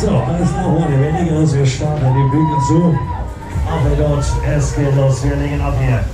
So, alles nach legen los, wir starten die Bügel zu. Aber dort, es geht los, wir legen ab hier.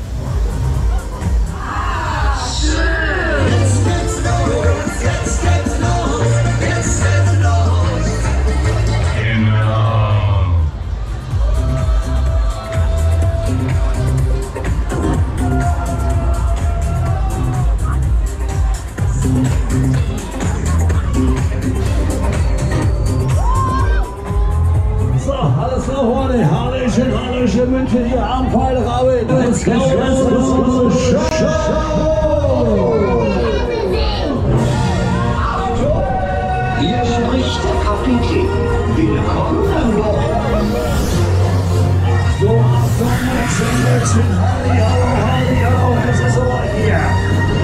Alles nach vorne. Hallöchen, Hallöchen, München hier am Pfeilrabe. Let's go, let's go, Show! Hier spricht der Kapitän. Willkommen an Bord. So, Achtung, Mädchen, Mädchen, Halli, hallo, Halli, hallo, es ist soweit hier.